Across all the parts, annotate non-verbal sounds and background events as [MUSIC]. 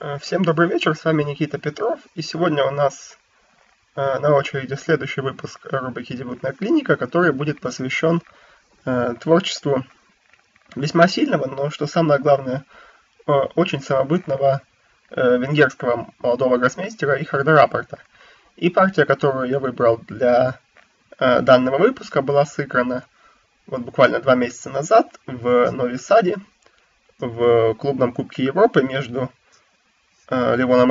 Э, всем добрый вечер, с вами Никита Петров, и сегодня у нас э, на очереди следующий выпуск рубрики «Дебютная клиника», который будет посвящен э, творчеству весьма сильного, но, что самое главное, очень самобытного венгерского молодого гроссмейстера Рихарда Рапорта. И партия, которую я выбрал для данного выпуска, была сыграна вот буквально два месяца назад в Нови Саде, в клубном Кубке Европы между э, Левоном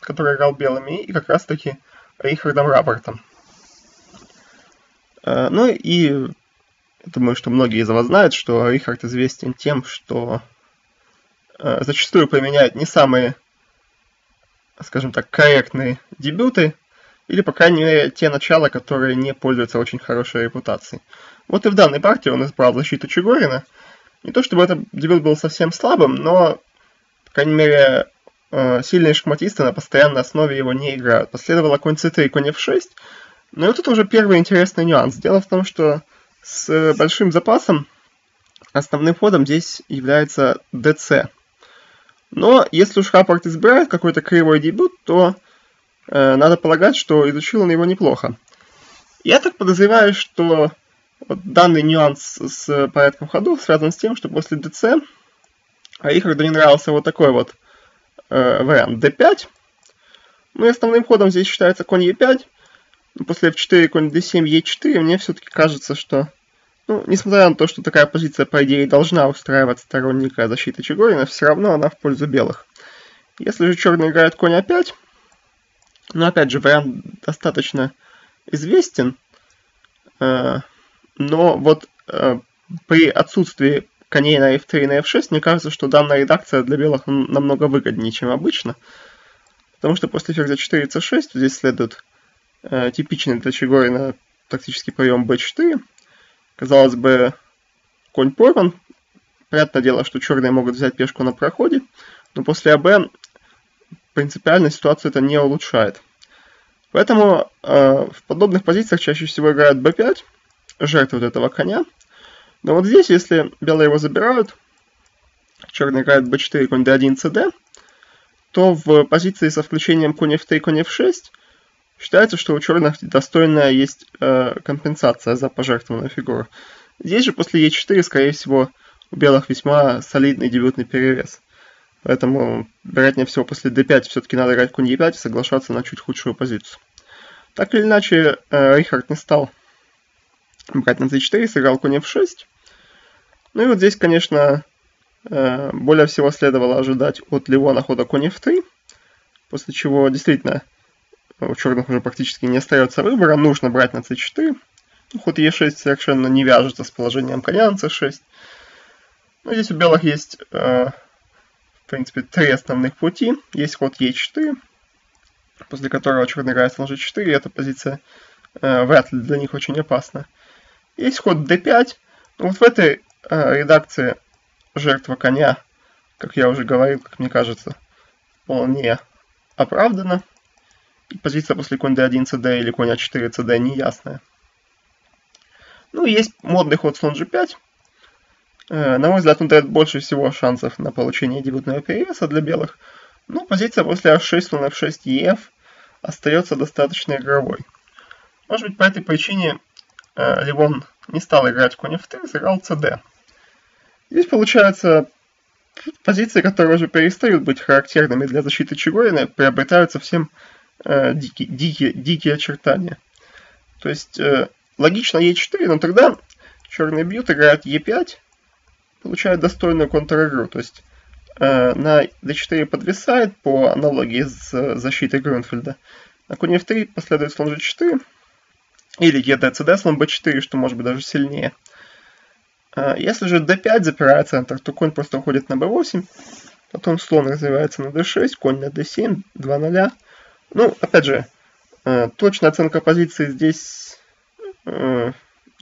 который играл белыми, и как раз-таки Рихардом Рапортом. Э, ну и думаю, что многие из вас знают, что Рихард известен тем, что э, зачастую применяет не самые, скажем так, корректные дебюты, или, по крайней мере, те начала, которые не пользуются очень хорошей репутацией. Вот и в данной партии он избрал защиту Чегорина. Не то чтобы этот дебют был совсем слабым, но, по крайней мере, сильные шахматисты на постоянной основе его не играют. Последовало конь c3 и конь f6. Но и вот тут уже первый интересный нюанс. Дело в том, что с большим запасом основным ходом здесь является dc. Но если уж рапорт избирает какой-то кривой дебют, то э, надо полагать, что изучил он его неплохо. Я так подозреваю, что вот данный нюанс с порядком ходов связан с тем, что после dc Рихарду не нравился вот такой вот э, вариант d5. Ну и основным ходом здесь считается конь e5. После f4, конь d7, e4 мне все-таки кажется, что, ну, несмотря на то, что такая позиция, по идее, должна устраивать сторонника защиты Чегорина, все равно она в пользу белых. Если же черный играет конь a5, ну, опять же, вариант достаточно известен, э, но вот э, при отсутствии коней на f3 и на f6, мне кажется, что данная редакция для белых намного выгоднее, чем обычно. Потому что после ферзя 4 c6 здесь следует э, типичный для Чегорина тактический прием b4. Казалось бы, конь порван. Понятное дело, что черные могут взять пешку на проходе, но после АБ принципиально ситуацию это не улучшает. Поэтому э, в подобных позициях чаще всего играют b5, жертвуют этого коня, но вот здесь, если белые его забирают, черный играет b4, конь d1, cd, то в позиции со включением конь f3, конь f6 считается, что у черных достойная есть э, компенсация за пожертвованную фигуру. Здесь же после e4, скорее всего, у белых весьма солидный дебютный перевес. Поэтому, вероятнее всего, после d5 все-таки надо играть конь e5 и соглашаться на чуть худшую позицию. Так или иначе, э, Рихард не стал брать на c4, сыграл конь f6. Ну и вот здесь, конечно, э, более всего следовало ожидать от Ливона хода конь f3, после чего действительно у черных уже практически не остается выбора, нужно брать на c4. Ну, ход e6 совершенно не вяжется с положением коня на c6. Но здесь у белых есть, э, в принципе, три основных пути. Есть ход e4, после которого черный играет на g4, и эта позиция э, вряд ли для них очень опасна. Есть ход d5. Вот в этой э, редакции жертва коня, как я уже говорил, как мне кажется, вполне оправдана. И позиция после конь d1 cd или конь a4 cd неясная. Ну есть модный ход слон g5. Э, на мой взгляд, он дает больше всего шансов на получение дебютного перевеса для белых. Но позиция после h6, слон f6, ef остается достаточно игровой. Может быть, по этой причине Ливон не стал играть конь f3, сыграл cd. Здесь получается позиции, которые уже перестают быть характерными для защиты Чигорина, приобретают совсем э, дикие, дикие, дикие очертания. То есть э, логично e4, но тогда черный бьют, играет e5, получает достойную контр-игру. То есть э, на d4 подвисает по аналогии с защитой Грюнфельда. На конь f3 последует слон g4, или EDCD слон b4, что может быть даже сильнее. А, если же d5 запирает центр, то конь просто уходит на b8. Потом слон развивается на d6, конь на d7, 2 0. Ну, опять же, а, точная оценка позиции здесь а,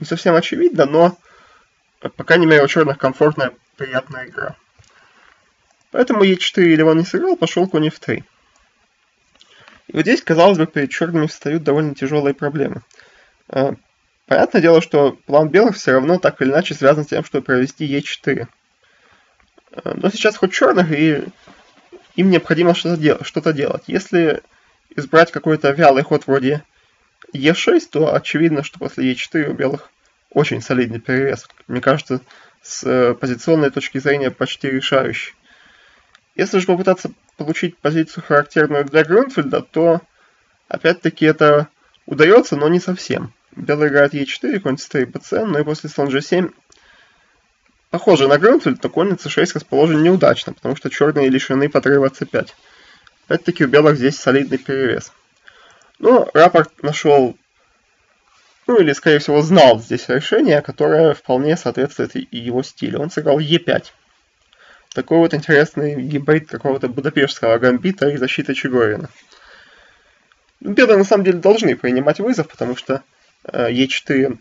не совсем очевидна, но, по крайней мере, у черных комфортная, приятная игра. Поэтому e4 Ливан не сыграл, пошел конь f3. И вот здесь, казалось бы, перед черными встают довольно тяжелые проблемы. Э, понятное дело, что план белых все равно так или иначе связан с тем, чтобы провести Е4. Э, но сейчас хоть черных, и им необходимо что-то дел- что делать. Если избрать какой-то вялый ход вроде Е6, то очевидно, что после Е4 у белых очень солидный перевес. Мне кажется, с э, позиционной точки зрения почти решающий. Если же попытаться получить позицию, характерную для Грунфельда, то опять-таки это удается, но не совсем. Белый играет Е4, конь c3, bc, но и после слон G7 похоже на Грунфельд, то конь c6 расположен неудачно, потому что черные лишены подрыва c5. Опять-таки у белых здесь солидный перевес. Но рапорт нашел, ну или скорее всего знал здесь решение, которое вполне соответствует его стилю. Он сыграл Е5. Такой вот интересный гибрид какого-то будапештского гамбита и защиты Чегорина. Белые на самом деле должны принимать вызов, потому что э, Е4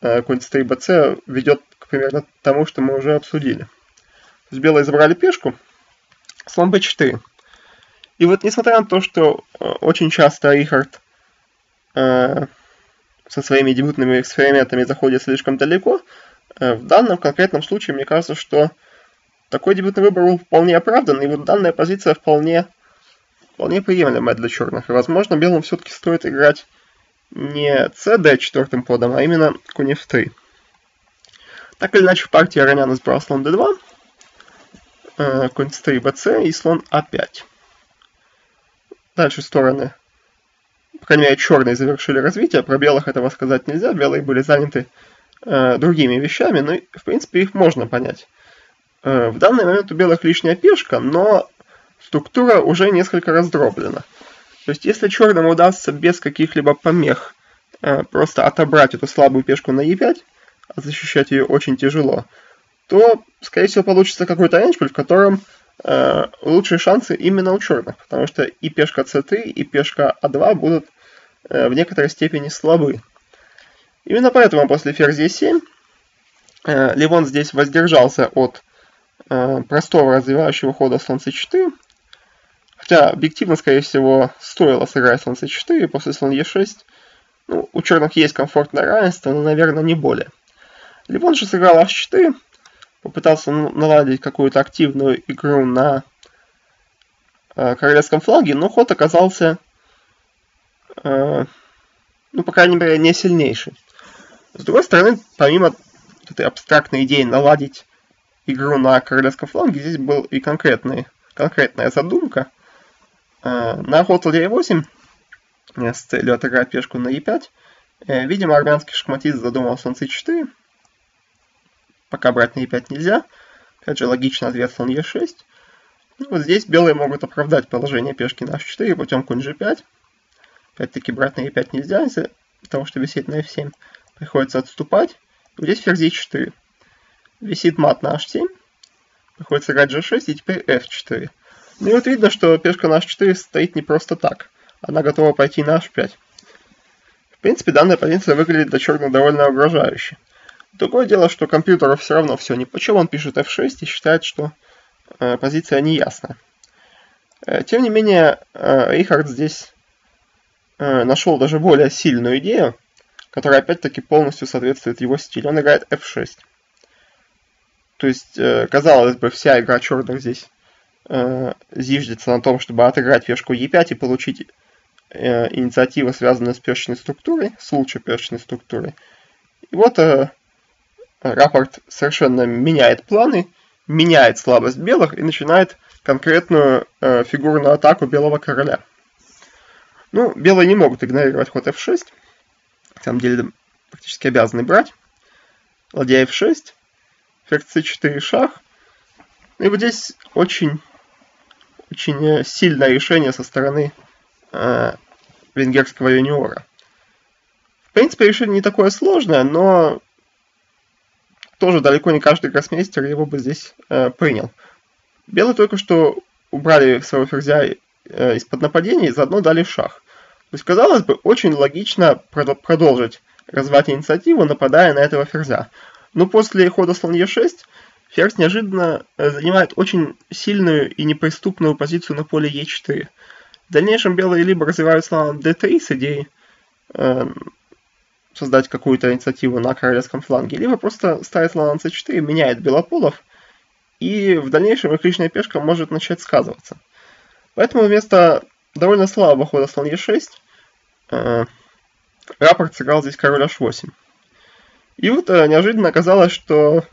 э, конь c3 bc ведет к примерно тому, что мы уже обсудили. То есть белые забрали пешку, слон b4. И вот несмотря на то, что э, очень часто Рихард э, со своими дебютными экспериментами заходит слишком далеко, э, в данном конкретном случае мне кажется, что такой дебютный выбор был вполне оправдан, и вот данная позиция вполне, вполне приемлемая для черных. И, возможно, белым все-таки стоит играть не cd четвертым ходом, а именно конь f3. Так или иначе, в партии Аронян избрал слон d2, э, конь c3 bc и слон a5. Дальше стороны, по крайней мере, черные завершили развитие, про белых этого сказать нельзя, белые были заняты э, другими вещами, но, в принципе, их можно понять. Э, в данный момент у белых лишняя пешка, но структура уже несколько раздроблена. То есть, если черным удастся без каких-либо помех э, просто отобрать эту слабую пешку на e5, а защищать ее очень тяжело, то, скорее всего, получится какой-то эндшпиль, в котором э, лучшие шансы именно у черных, потому что и пешка c3, и пешка a2 будут э, в некоторой степени слабы. Именно поэтому после ферзь e7 э, Ливон здесь воздержался от э, простого развивающего хода слон c4, хотя объективно, скорее всего, стоило сыграть слон c4 после слон e6. Ну, у черных есть комфортное равенство, но, наверное, не более. Ливон же сыграл h4, попытался наладить какую-то активную игру на э, королевском флаге, но ход оказался, э, ну, по крайней мере, не сильнейший. С другой стороны, помимо этой абстрактной идеи наладить игру на королевском фланге, здесь был и конкретный, конкретная задумка. Э, на ход ладья 8 с целью отыграть пешку на e5, э, видимо, армянский шахматист задумал слон c4, пока брать на e5 нельзя. Опять же, логично ответ слон e6. И вот здесь белые могут оправдать положение пешки на h4 путем конь g5. Опять-таки брать на e5 нельзя из-за того, что висит на f7. Приходится отступать. И здесь ферзь e4. Висит мат на h7. Приходится играть g6 и теперь f4. Ну и вот видно, что пешка на h4 стоит не просто так. Она готова пойти на h5. В принципе, данная позиция выглядит для черных довольно угрожающе. Другое дело, что компьютеру все равно все ни по чему, он пишет F6 и считает, что э, позиция неясна. Э, тем не менее, э, Рихард здесь э, нашел даже более сильную идею, которая опять-таки полностью соответствует его стилю. Он играет F6. То есть, э, казалось бы, вся игра черных здесь э, зиждется на том, чтобы отыграть пешку E5 и получить э, инициативу, связанную с пешечной структурой, с лучшей пешечной структурой. И вот э, рапорт совершенно меняет планы, меняет слабость белых и начинает конкретную э, фигурную атаку белого короля. Ну, белые не могут игнорировать ход f6. На самом деле, практически обязаны брать. Ладья f6, ферзь c4 шах. И вот здесь очень, очень э, сильное решение со стороны э, венгерского юниора. В принципе, решение не такое сложное, но тоже далеко не каждый гроссмейстер его бы здесь э, принял. Белые только что убрали своего ферзя э, из-под нападения и заодно дали шах. То есть, казалось бы, очень логично продолжить развивать инициативу, нападая на этого ферзя. Но после хода слон e6 ферзь неожиданно э, занимает очень сильную и неприступную позицию на поле e4. В дальнейшем белые либо развивают слон d3 с идеей э, создать какую-то инициативу на королевском фланге, либо просто ставит слон на c4, меняет белополов, и в дальнейшем их лишняя пешка может начать сказываться. Поэтому вместо довольно слабого хода слон Е6 э, рапорт сыграл здесь король H8. И вот э, неожиданно оказалось, что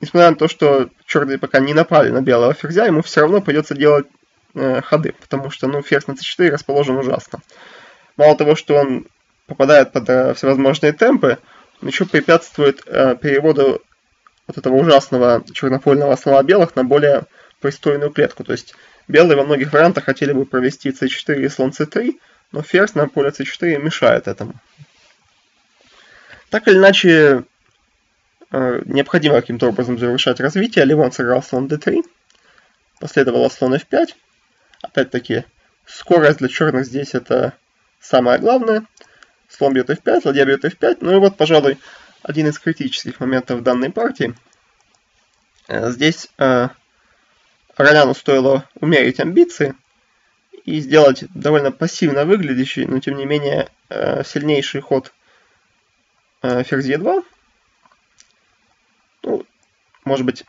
несмотря на то, что черные пока не напали на белого ферзя, ему все равно придется делать э, ходы, потому что ну, ферзь на c4 расположен ужасно. Мало того, что он попадает под э, всевозможные темпы, он еще препятствует э, переводу вот этого ужасного чернопольного слона белых на более пристойную клетку. То есть белые во многих вариантах хотели бы провести c4 и слон c3, но ферзь на поле c4 мешает этому. Так или иначе, необходимо каким-то образом завершать развитие. Ливон сыграл слон d3, последовало слон f5. Опять-таки, скорость для черных здесь это самое главное. Слон бьет f5, ладья бьет f5. Ну и вот, пожалуй, один из критических моментов данной партии. Э, здесь э, Роляну стоило умерить амбиции и сделать довольно пассивно выглядящий, но тем не менее э, сильнейший ход э, ферзь e2. Ну, может быть,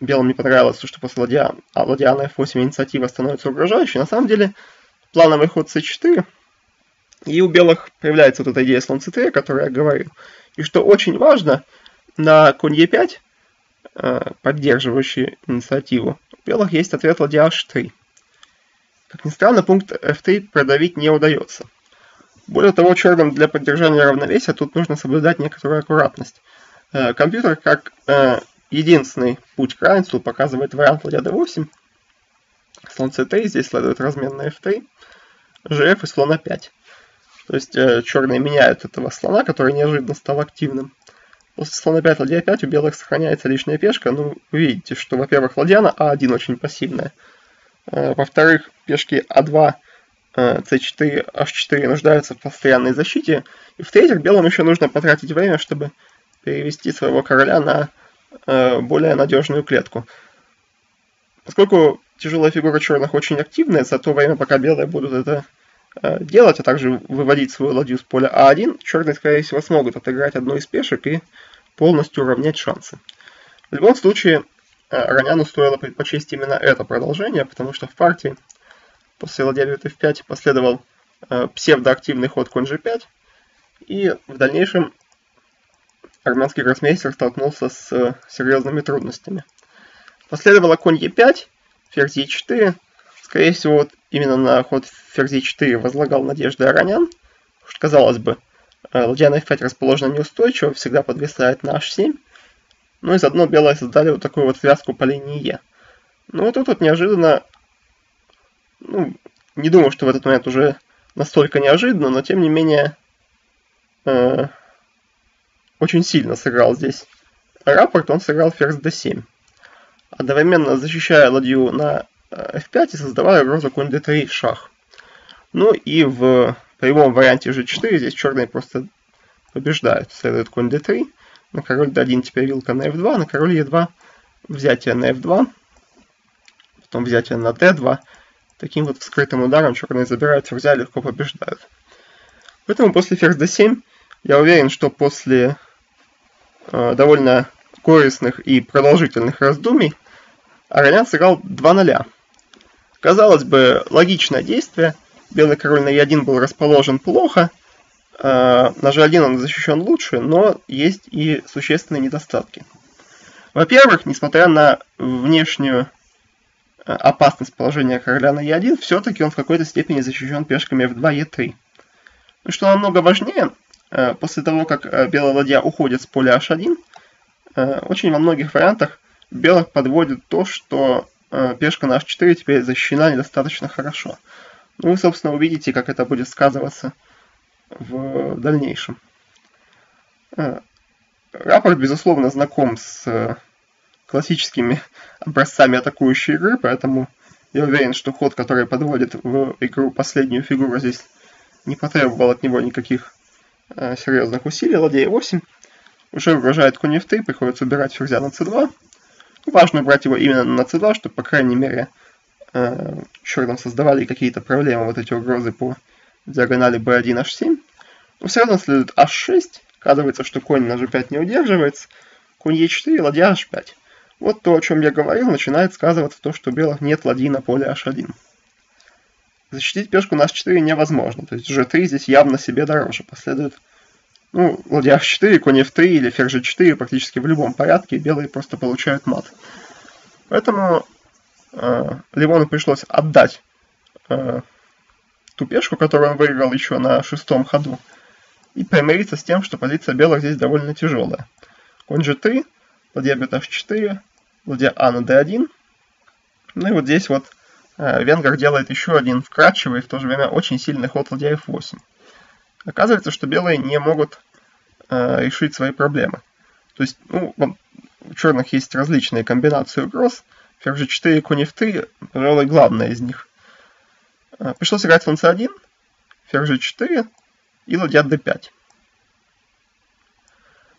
белым не понравилось, что после ладья, а ладья на f8 инициатива становится угрожающей. На самом деле, плановый ход c4, и у белых появляется вот эта идея слон c3, о которой я говорил. И что очень важно, на конь e5, э, поддерживающий инициативу, у белых есть ответ ладья h3. Как ни странно, пункт f3 продавить не удается. Более того, черным для поддержания равновесия тут нужно соблюдать некоторую аккуратность. Э, компьютер как э, единственный путь к равенству показывает вариант ладья d8. Слон c3, здесь следует размен на f3, gf и слон a5. То есть э, черные меняют этого слона, который неожиданно стал активным. После слона 5 ладья 5 у белых сохраняется лишняя пешка. Ну, вы видите, что, во-первых, ладья на А1 очень пассивная. Во-вторых, пешки А2, С4, H4 нуждаются в постоянной защите. И в-третьих, белым еще нужно потратить время, чтобы перевести своего короля на э, более надежную клетку. Поскольку тяжелая фигура черных очень активная, за то время, пока белые будут это э, делать, а также выводить свою ладью с поля А1, черные, скорее всего, смогут отыграть одну из пешек и полностью уравнять шансы. В любом случае, э, Роняну стоило предпочесть именно это продолжение, потому что в партии после ладья бьет f5 последовал э, псевдоактивный ход конь g5, и в дальнейшем армянский гроссмейстер столкнулся с э, серьезными трудностями. Последовало конь e5, ферзь e4. Скорее всего, вот именно на ход ферзь e4 возлагал надежды Аронян. Что, казалось бы, ладья на f5 расположена неустойчиво, всегда подвисает на h7. Ну и заодно белые создали вот такую вот связку по линии e. Ну вот тут вот неожиданно, ну, не думаю, что в этот момент уже настолько неожиданно, но тем не менее э, очень сильно сыграл здесь рапорт, он сыграл ферзь d7. Одновременно защищая ладью на f5 и создавая угрозу конь d3 шах. Ну и в прямом варианте g4 здесь черные просто побеждают. Следует конь d3, на король d1 теперь вилка на f2, на король e2 взятие на f2, потом взятие на d2. Таким вот вскрытым ударом черные забирают ферзя легко побеждают. Поэтому после ферзь d7 я уверен, что после Э, довольно корыстных и продолжительных раздумий, Аронян сыграл 2 0. Казалось бы, логичное действие. Белый король на e1 был расположен плохо, э, на g1 он защищен лучше, но есть и существенные недостатки. Во-первых, несмотря на внешнюю э, опасность положения короля на e1, все-таки он в какой-то степени защищен пешками f2, e3. Ну, что намного важнее, Э, после того, как э, белая ладья уходит с поля h1, э, очень во многих вариантах белых подводит то, что пешка на h4 теперь защищена недостаточно хорошо. Ну, вы, собственно, увидите, как это будет сказываться в дальнейшем. Рапорт, безусловно, знаком с классическими [LAUGHS] образцами атакующей игры, поэтому я уверен, что ход, который подводит в игру последнюю фигуру, здесь не потребовал от него никаких э, серьезных усилий. Ладья 8 уже угрожает конь f3, приходится убирать ферзя на c2. Важно брать его именно на c2, чтобы, по крайней мере, э, черным создавали какие-то проблемы, вот эти угрозы по диагонали b1, h7. Но все равно следует h6. Оказывается, что конь на g5 не удерживается. Конь e4, ладья h5. вот то, о чем я говорил, начинает сказываться то, что белых нет ладьи на поле h1. Защитить пешку на h4 невозможно, то есть g3 здесь явно себе дороже. Последует ну, ладья h4, конь f3 или ферзь g4 практически в любом порядке, белые просто получают мат. Поэтому э, Ливону пришлось отдать э, ту пешку, которую он выиграл еще на шестом ходу, и примириться с тем, что позиция белых здесь довольно тяжелая. Конь g3, ладья бьет h4, ладья а на d1. Ну и вот здесь вот Венгер делает еще один вкрадчивый в то же время очень сильный ход ладья f8. Оказывается, что белые не могут э, решить свои проблемы. То есть, ну, у черных есть различные комбинации угроз. Ферзь g4 и конь f3, пожалуй, главная из них. Э, пришлось играть слон c1, ферзь g4 и ладья d5.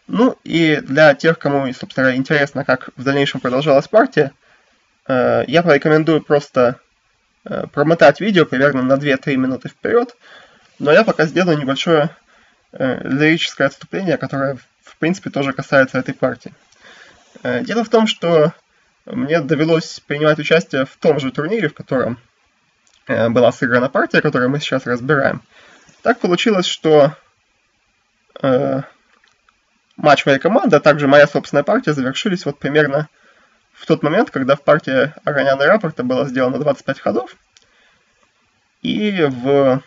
Ну и для тех, кому, собственно, интересно, как в дальнейшем продолжалась партия, э, я порекомендую просто э, промотать видео примерно на 2-3 минуты вперед, но я пока сделаю небольшое э, лирическое отступление, которое, в принципе, тоже касается этой партии. Дело в том, что мне довелось принимать участие в том же турнире, в котором была сыграна партия, которую мы сейчас разбираем. Так получилось, что матч моей команды, а также моя собственная партия завершились вот примерно в тот момент, когда в партии Ароняна Раппорта было сделано 25 ходов. И в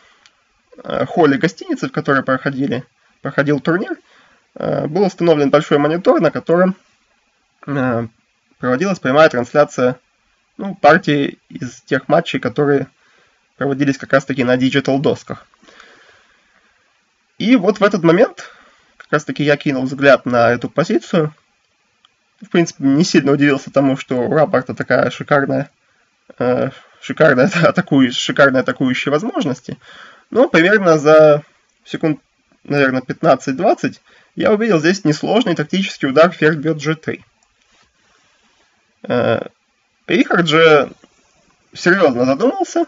э, холле гостиницы, в которой проходили, проходил турнир, э, был установлен большой монитор, на котором э, проводилась прямая трансляция ну, партии из тех матчей, которые проводились как раз таки на digital досках. И вот в этот момент как раз таки я кинул взгляд на эту позицию. В принципе, не сильно удивился тому, что у Рапорта такая шикарная, э, шикарная, [LAUGHS] атакующая, шикарная атакующая возможности. Но примерно за секунд, наверное, 15-20 я увидел здесь несложный тактический удар ферзь бьет g3. Э, Рихард же серьезно задумался,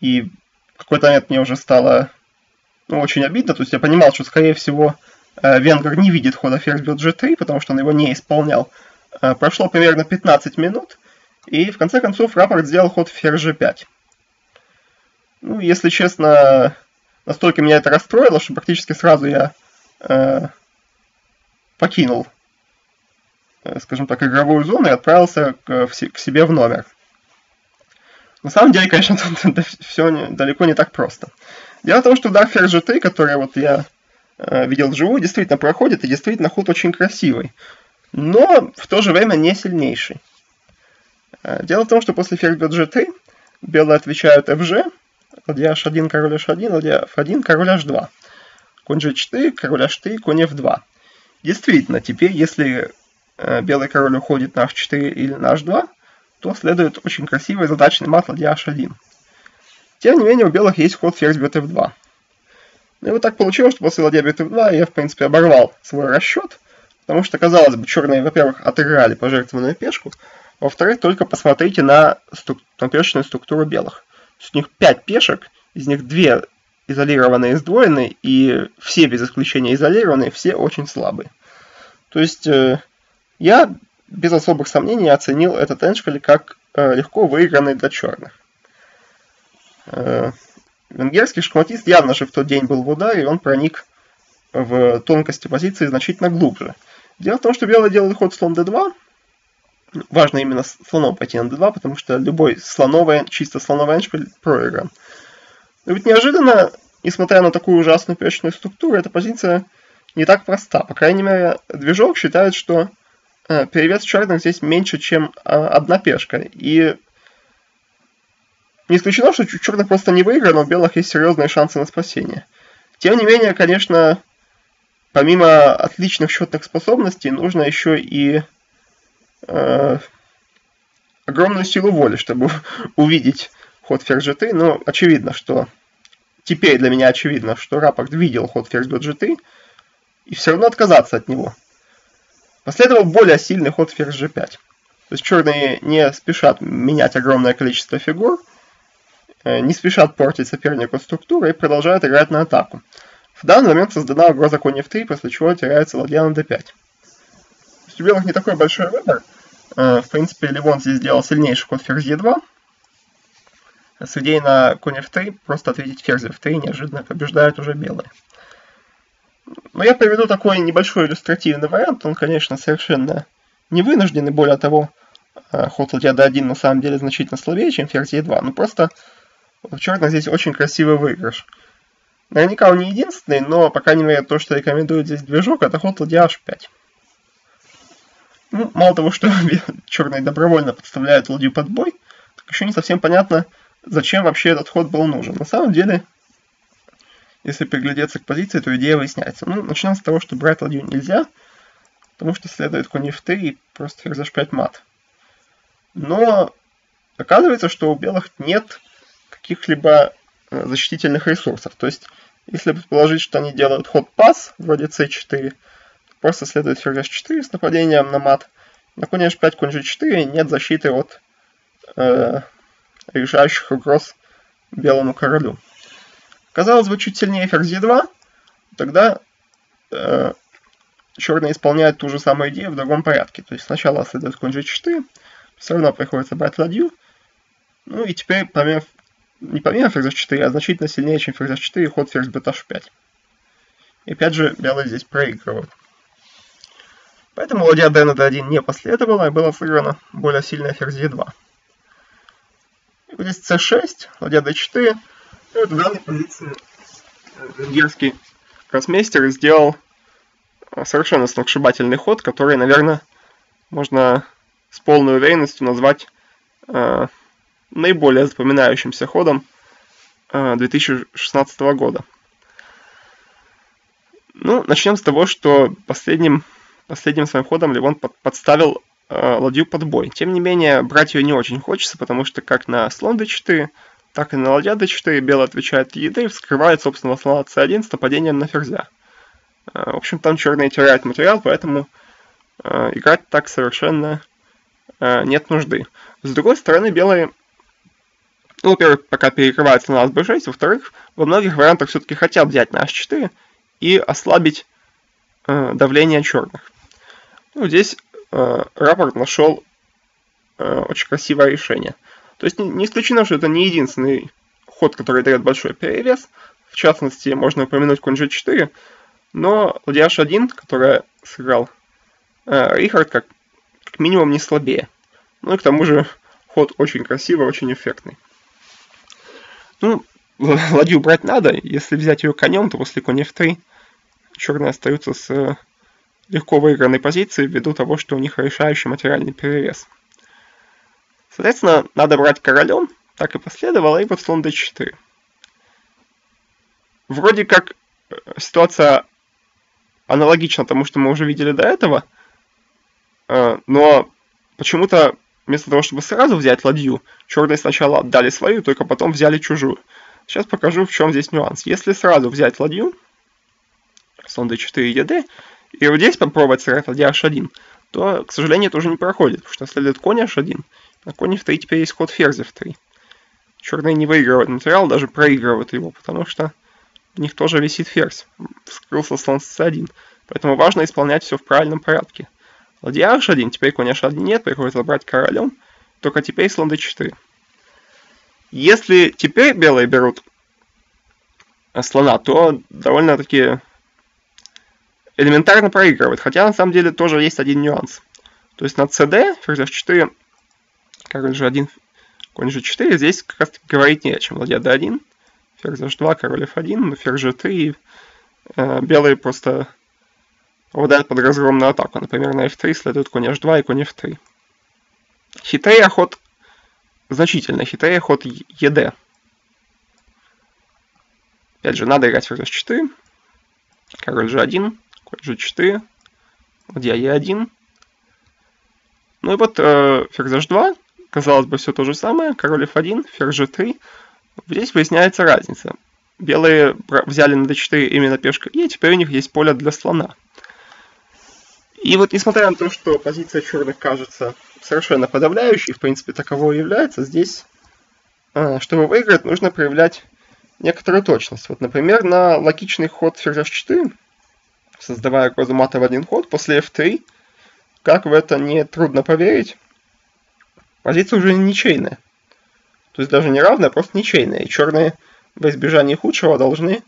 и в какой-то момент мне уже стало ну, очень обидно. То есть я понимал, что, скорее всего, Венгер не видит хода ферзь бьет g3, потому что он его не исполнял. Э, прошло примерно 15 минут, и в конце концов рапорт сделал ход ферзь g5. Ну, если честно, настолько меня это расстроило, что практически сразу я э, покинул, э, скажем так, игровую зону и отправился к, к себе в номер. На самом деле, конечно, [LAUGHS] тут все далеко не так просто. Дело в том, что удар ферзь g3, который вот я э, видел вживую, действительно проходит, и действительно ход очень красивый. Но в то же время не сильнейший. Э, дело в том, что после ферзь бьет g3 белые отвечают fg, ладья h1, король h1, ладья f1, король h2. Конь g4, король h3, конь f2. Действительно, теперь, если э, белый король уходит на h4 или на h2, то следует очень красивый задачный мат ладья h1. Тем не менее, у белых есть ход ферзь бьет f2. Ну и вот так получилось, что после ладья бьет f2 я, в принципе, оборвал свой расчет, потому что, казалось бы, черные, во-первых, отыграли пожертвованную пешку, во-вторых, только посмотрите на, струк... на пешечную структуру белых. У них 5 пешек, из них 2 изолированные и сдвоенные, и все без исключения изолированные, все очень слабые. То есть э, я без особых сомнений оценил этот эншпиль как э, легко выигранный для черных. Э, венгерский шахматист явно же в тот день был в ударе, и он проник в тонкости позиции значительно глубже. Дело в том, что белый делает ход слон d2. Важно именно слоном пойти на d2, потому что любой слоновый, чисто слоновый эншпиль проигран. Но ведь неожиданно, несмотря на такую ужасную пешечную структуру, эта позиция не так проста. По крайней мере, движок считает, что э, перевес черных здесь меньше, чем э, одна пешка. И не исключено, что черных просто не выиграно, но у белых есть серьезные шансы на спасение. Тем не менее, конечно, помимо отличных счетных способностей, нужно еще и э, огромную силу воли, чтобы [LAUGHS] увидеть ход ферзь g3. Но очевидно, что теперь для меня очевидно, что рапорт видел ход ферзь g3 и все равно отказаться от него. Последовал более сильный ход ферзь g5. То есть черные не спешат менять огромное количество фигур, не спешат портить сопернику структуру и продолжают играть на атаку. В данный момент создана угроза конь f3, после чего теряется ладья на d5. есть у белых не такой большой выбор. Э, в принципе, Ливон здесь сделал сильнейший ход ферзь Е2. С идеей на конь F3 просто ответить ферзь F3 неожиданно побеждают уже белые. Но я приведу такой небольшой иллюстративный вариант. Он, конечно, совершенно не вынужденный. Более того, э, ход ладья d1 на самом деле значительно слабее, чем ферзь e2. Но просто у черных здесь очень красивый выигрыш. Наверняка он не единственный, но, по крайней мере, то, что рекомендует здесь движок, это ход ладья h5. Ну, мало того, что [LAUGHS] черные добровольно подставляют ладью под бой, так еще не совсем понятно, зачем вообще этот ход был нужен. На самом деле, если приглядеться к позиции, то идея выясняется. Ну, начнем с того, что брать ладью нельзя, потому что следует конь f3 и просто ферзь h5 мат. Но оказывается, что у белых нет каких-либо э, защитительных ресурсов. То есть, если предположить, что они делают ход пас, вроде c4, просто следует ферзь h4 с нападением на мат. На конь h5, конь g4 нет защиты от э, решающих угроз белому королю. Казалось бы, чуть сильнее ферзь e2, тогда э, черные исполняют ту же самую идею в другом порядке. То есть сначала следует конь g4, все равно приходится брать ладью. Ну и теперь, помимо, не помимо ферзь 4 а значительно сильнее, чем ферзь 4 ход ферзь bh5. И опять же, белые здесь проигрывают. Поэтому ладья d на d1 не последовала, и было сыграно более сильная ферзь e2. И вот здесь c6, ладья d4, и вот в данной позиции э, венгерский гроссмейстер сделал э, совершенно сногсшибательный ход, который, наверное, можно с полной уверенностью назвать э, наиболее запоминающимся ходом э, 2016 года. Ну, начнем с того, что последним, последним своим ходом Ливон под, подставил э, ладью под бой. Тем не менее, брать ее не очень хочется, потому что как на слон d4, так и на ладья d4 белый отвечает еды и вскрывает собственного слона c1 с нападением на ферзя. Э, в общем, там черные теряют материал, поэтому э, играть так совершенно э, нет нужды. С другой стороны, белые, ну, во-первых, пока перекрывают слона с b6, во-вторых, во многих вариантах все-таки хотят взять на h4 и ослабить давление черных. Ну, здесь рапорт нашел очень красивое решение. То есть не исключено, что это не единственный ход, который дает большой перевес. В частности, можно упомянуть конь g4, но ладья h1, которая сыграл э, Рихард, как, как минимум не слабее. Ну и к тому же ход очень красивый, очень эффектный. Ну, [LAUGHS] ладью брать надо. Если взять ее конем, то после конь f3 черные остаются с легко выигранной позиции ввиду того, что у них решающий материальный перевес. Соответственно, надо брать королем, так и последовало, и вот слон d4. Вроде как э, ситуация аналогична тому, что мы уже видели до этого, э, но почему-то вместо того, чтобы сразу взять ладью, черные сначала отдали свою, только потом взяли чужую. Сейчас покажу, в чем здесь нюанс. Если сразу взять ладью, слон d4 ед, и вот здесь попробовать сыграть ладья h1, то, к сожалению, это уже не проходит, потому что следует конь h1, на коне в 3 теперь есть ход ферзя в 3. Черные не выигрывают материал, даже проигрывают его, потому что у них тоже висит ферзь. Вскрылся слон с c1. Поэтому важно исполнять все в правильном порядке. Ладья h1, теперь конь h1 нет, приходится брать королем. Только теперь слон d4. Если теперь белые берут слона, то довольно-таки элементарно проигрывают. Хотя на самом деле тоже есть один нюанс. То есть на cd ферзь f4 король g1, конь g4, здесь как раз говорить не о чем. Ладья d1, ферзь h2, король f1, ферзь g3, э, белые просто попадают под разгромную атаку. Например, на f3 следует конь h2 и конь f3. Хитрее ход значительно, хитрее ход ед. Опять же, надо играть ферзь h4, король g1, конь g4, ладья e1. Ну и вот э, ферзь h2, Казалось бы, все то же самое. Король f1, ферзь g3. Здесь выясняется разница. Белые взяли на d4 именно пешка и теперь у них есть поле для слона. И вот несмотря на то, что позиция черных кажется совершенно подавляющей, в принципе таковой является, здесь, а, чтобы выиграть, нужно проявлять некоторую точность. Вот, например, на логичный ход ферзь h4, создавая угрозу мата в один ход, после f3, как в это не трудно поверить, позиция уже ничейная. То есть даже не равная, а просто ничейная. И черные во избежание худшего должны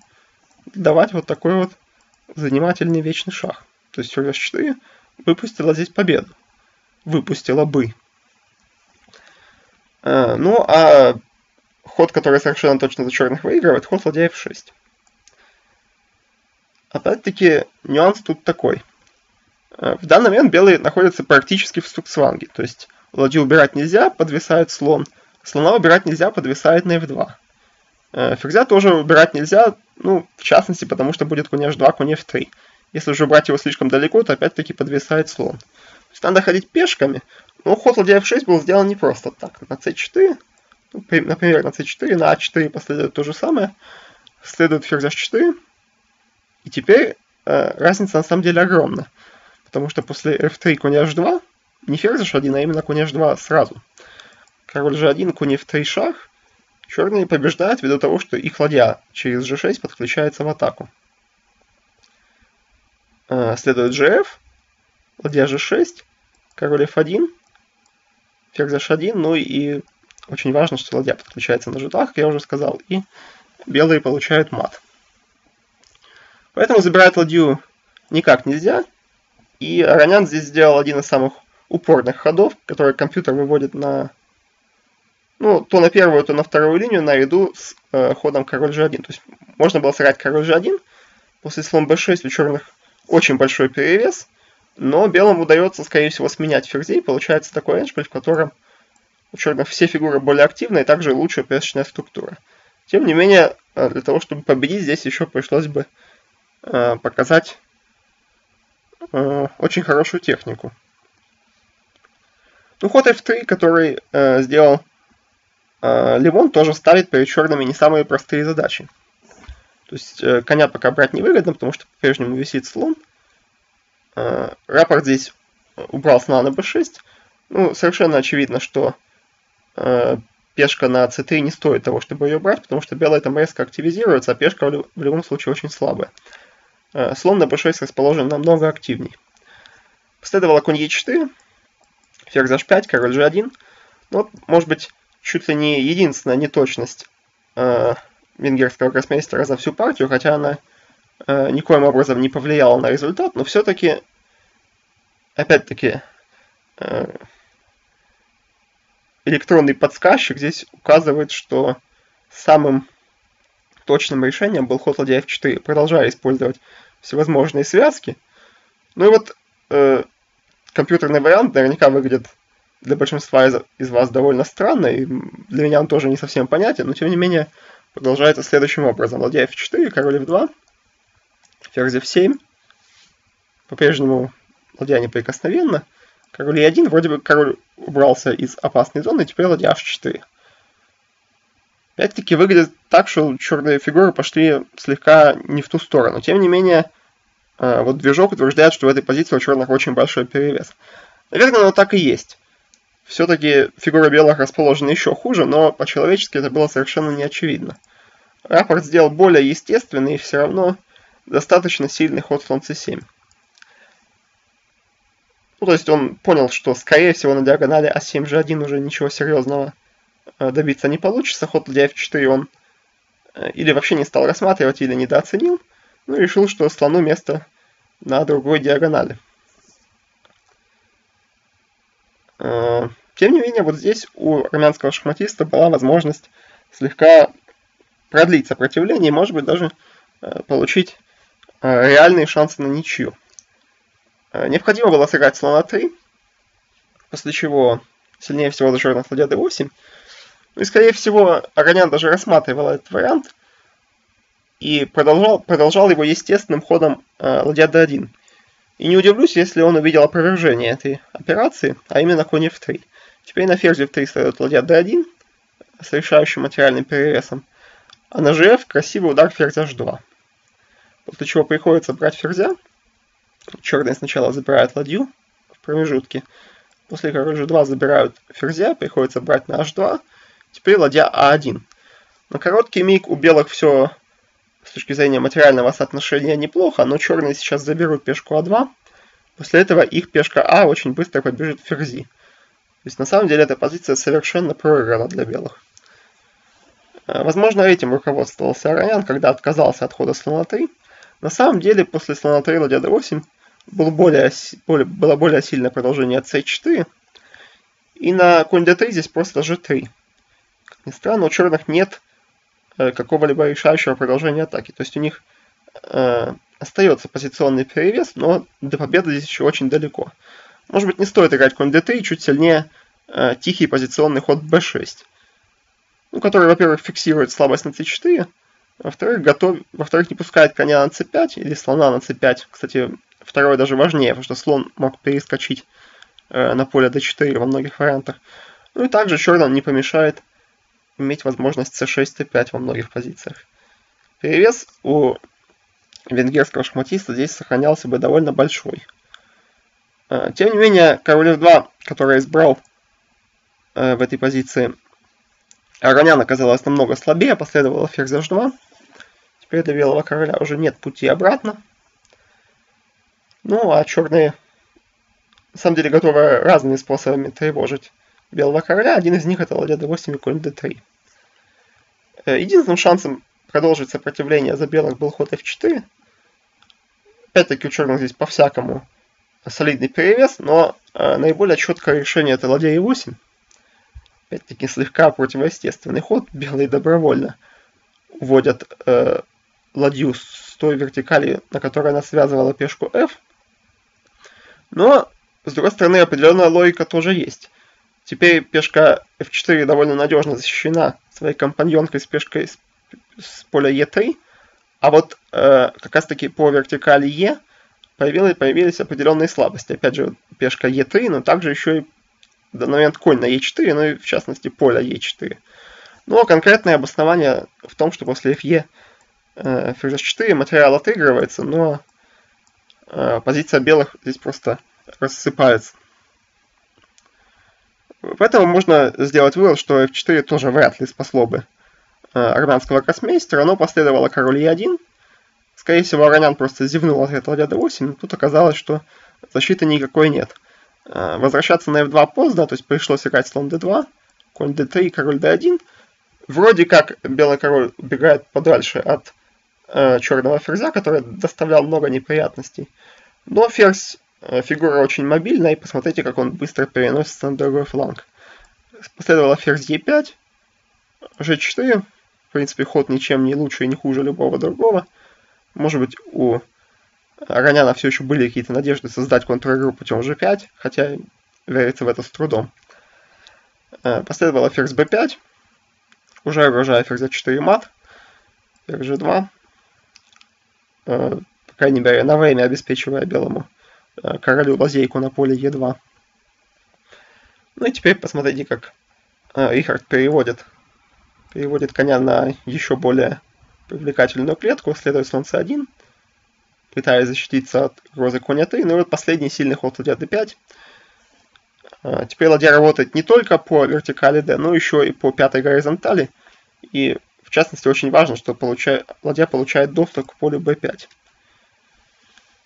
давать вот такой вот занимательный вечный шаг. То есть ферзь 4 выпустила здесь победу. Выпустила бы. А, ну, а ход, который совершенно точно за черных выигрывает, ход ладья f6. Опять-таки, нюанс тут такой. А, в данный момент белые находятся практически в стуксванге. То есть ладью убирать нельзя, подвисает слон. Слона убирать нельзя, подвисает на f2. А, ферзя тоже убирать нельзя, ну, в частности, потому что будет конь h2, конь f3. Если уже брать его слишком далеко, то опять-таки подвисает слон. То есть надо ходить пешками, но ход ладья f6 был сделан не просто так. На c4, ну, например, на c4, на a4 последует то же самое, следует ферзь h4, и теперь э, разница на самом деле огромна. Потому что после f3 конь h2, не ферзь h1, а именно конь h2 сразу. Король g1, конь f3 шах, черные побеждают ввиду того, что их ладья через g6 подключается в атаку. Э, следует gf, ладья g6, король f1, ферзь h1, ну и очень важно, что ладья подключается на житах, как я уже сказал, и белые получают мат. Поэтому забирать ладью никак нельзя, и Аронян здесь сделал один из самых упорных ходов, который компьютер выводит на ну, то на первую, то на вторую линию наряду с э, ходом король g1. То есть можно было сыграть король g1, после слон b6 у черных очень большой перевес, но белым удается, скорее всего, сменять ферзей. Получается такой эндшпиль, в котором у черных все фигуры более активны и также лучше пешечная структура. Тем не менее, э, для того, чтобы победить, здесь еще пришлось бы э, показать э, очень хорошую технику. Ну, ход f3, который э, сделал э, Ливон, тоже ставит перед черными не самые простые задачи. То есть э, коня пока брать невыгодно, потому что по-прежнему висит слон. Э, рапорт здесь убрал слона на b6. Ну, совершенно очевидно, что э, пешка на c3 не стоит того, чтобы ее брать, потому что белая там резко активизируется, а пешка в, любом случае очень слабая. Слон на b6 расположен намного активней. Последовало конь e4, ферзь h5, король g1. Ну, вот, может быть, чуть ли не единственная неточность венгерского гроссмейстера за всю партию, хотя она э, никоим образом не повлияла на результат, но все-таки, опять-таки, э, электронный подсказчик здесь указывает, что самым точным решением был ход ладья f4, продолжая использовать всевозможные связки. Ну и вот э, компьютерный вариант наверняка выглядит для большинства из, из вас довольно странно, и для меня он тоже не совсем понятен, но тем не менее продолжается следующим образом. Ладья f4, король f2, ферзь f7. По-прежнему ладья неприкосновенна. Король e1, вроде бы король убрался из опасной зоны, теперь ладья h4. Опять-таки выглядит так, что черные фигуры пошли слегка не в ту сторону. Тем не менее, э, вот движок утверждает, что в этой позиции у черных очень большой перевес. Наверное, оно так и есть. Все-таки фигура белых расположена еще хуже, но по-человечески это было совершенно не очевидно. Рапорт сделал более естественный и все равно достаточно сильный ход слон c7. Ну, то есть он понял, что скорее всего на диагонали а7 g1 уже ничего серьезного э, добиться не получится. Ход ладья f4 он э, или вообще не стал рассматривать, или недооценил. Ну, решил, что слону место на другой диагонали. Э, тем не менее, вот здесь у армянского шахматиста была возможность слегка продлить сопротивление и, может быть, даже э, получить э, реальные шансы на ничью. Необходимо было сыграть слона 3, после чего сильнее всего за черных ладья d8. Ну и, скорее всего, Аронян даже рассматривал этот вариант и продолжал, продолжал его естественным ходом ладья d1. И не удивлюсь, если он увидел опровержение этой операции, а именно конь f3. Теперь на ферзь f3 стоит ладья d1 с решающим материальным перевесом, а на gf красивый удар ферзь h2. После чего приходится брать ферзя. Черные сначала забирают ладью в промежутке. После король g2 забирают ферзя, приходится брать на h2. Теперь ладья a1. На короткий миг у белых все с точки зрения материального соотношения неплохо, но черные сейчас заберут пешку А2, После этого их пешка А очень быстро побежит в ферзи. То есть на самом деле эта позиция совершенно проиграна для белых. Э, возможно, этим руководствовался Аронян, когда отказался от хода слона 3. На самом деле, после слона 3 ладья d8 был более, более, было более сильное продолжение c4. И на конь d3 здесь просто g3. Как ни странно, у черных нет какого-либо решающего продолжения атаки. То есть у них э, остается позиционный перевес, но до победы здесь еще очень далеко. Может быть, не стоит играть конь d3, чуть сильнее э, тихий позиционный ход b6. Ну, который, во-первых, фиксирует слабость на c4, во-вторых, готов... во-вторых, не пускает коня на c5 или слона на c5. Кстати, второе даже важнее, потому что слон мог перескочить э, на поле d4 во многих вариантах. Ну и также черным не помешает иметь возможность c6, c5 во многих позициях. Перевес у венгерского шахматиста здесь сохранялся бы довольно большой. Э, тем не менее, король f2, который избрал э, в этой позиции, Аронян оказалась намного слабее, последовало ферзь h2. Теперь для белого короля уже нет пути обратно. Ну, а черные, на самом деле, готовы разными способами тревожить белого короля. Один из них это ладья d8 и конь d3. Э, единственным шансом продолжить сопротивление за белых был ход f4. Опять-таки у черных здесь по-всякому солидный перевес, но э, наиболее четкое решение это ладья e8. Опять-таки слегка противоестественный ход. Белые добровольно уводят э, ладью с той вертикали, на которой она связывала пешку f. Но, с другой стороны, определенная логика тоже есть. Теперь пешка f4 довольно надежно защищена своей компаньонкой с пешкой с, с поля e3. А вот э, как раз таки по вертикали e появились, появились определенные слабости. Опять же, пешка e3, но также еще и в момент конь на e4, ну и в частности поле e4. Но конкретное обоснование в том, что после fe э, ферзь 4 материал отыгрывается, но э, позиция белых здесь просто рассыпается. Поэтому можно сделать вывод, что f4 тоже вряд ли спасло бы э, армянского гроссмейстера, но последовало король e1. Скорее всего, Аронян просто зевнул от ладья d8, тут оказалось, что защиты никакой нет. Э, возвращаться на f2 поздно, то есть пришлось играть слон d2, конь d3, король d1. Вроде как белый король убегает подальше от э, черного ферзя, который доставлял много неприятностей. Но ферзь фигура очень мобильная, и посмотрите, как он быстро переносится на другой фланг. Последовало ферзь e5, g4. В принципе, ход ничем не лучше и не хуже любого другого. Может быть, у Ароняна все еще были какие-то надежды создать контр-игру путем g5, хотя верится в это с трудом. Э, последовало ферзь b5, уже угрожая ферзь a4 мат, ферзь g2, э, по крайней мере, на время обеспечивая белому э, королю лазейку на поле e2. Ну и теперь посмотрите, как Рихард переводит, переводит коня на еще более привлекательную клетку, следует слон c1, пытаясь защититься от угрозы коня 3. Ну и вот последний сильный ход ладья d5. А, теперь ладья работает не только по вертикали d, но еще и по пятой горизонтали. И в частности очень важно, что получая, ладья получает доступ к полю b5.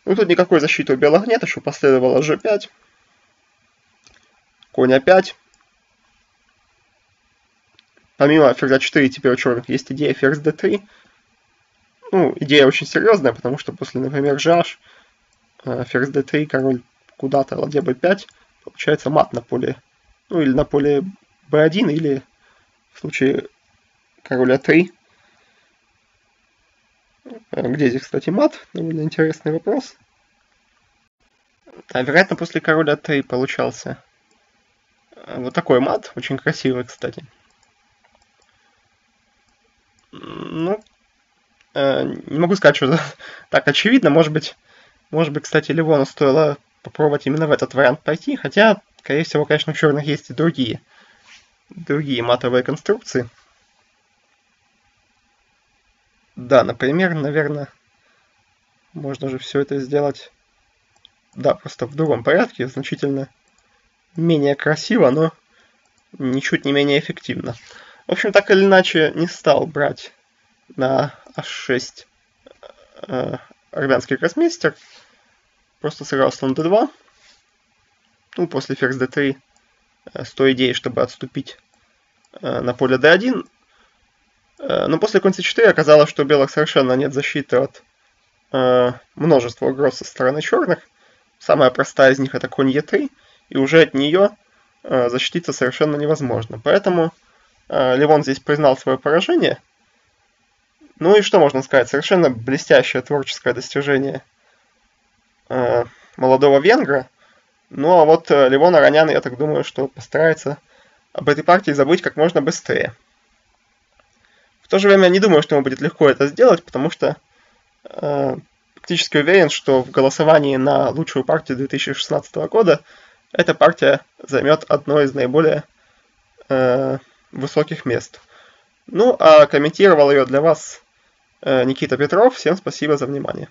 Ну тут никакой защиты у белых нет, еще последовало g5. Конь a5. Помимо ферзя 4 теперь у черных есть идея ферзь d3. Ну, идея очень серьезная, потому что после, например, э, ферзь d3, король куда-то, ладья b5, получается мат на поле, ну или на поле b1, или в случае короля 3. Э, где здесь, кстати, мат? Довольно интересный вопрос. А, вероятно, после короля 3 получался э, вот такой мат, очень красивый, кстати. Ну, Э, не могу сказать, что [LAUGHS] так очевидно. Может быть, может быть, кстати, Ливону стоило попробовать именно в этот вариант пойти. Хотя, скорее всего, конечно, у черных есть и другие, другие матовые конструкции. Да, например, наверное, можно же все это сделать, да, просто в другом порядке, значительно менее красиво, но ничуть не менее эффективно. В общем, так или иначе, не стал брать на H6 э, армянский гроссмейстер. просто сыграл слон d2. Ну, после ферзь d3 с той идеей, чтобы отступить на поле d1. Но после конь c4 оказалось, что у белых совершенно нет защиты от множества угроз со стороны черных. Самая простая из них это конь e3, и уже от нее защититься совершенно невозможно. Поэтому Ливон здесь признал свое поражение – ну и что можно сказать? Совершенно блестящее творческое достижение э, молодого венгра. Ну а вот э, Левон Аронян, я так думаю, что постарается об этой партии забыть как можно быстрее. В то же время я не думаю, что ему будет легко это сделать, потому что э, практически уверен, что в голосовании на лучшую партию 2016 года эта партия займет одно из наиболее э, высоких мест. Ну, а комментировал ее для вас Э, Никита Петров. Всем спасибо за внимание.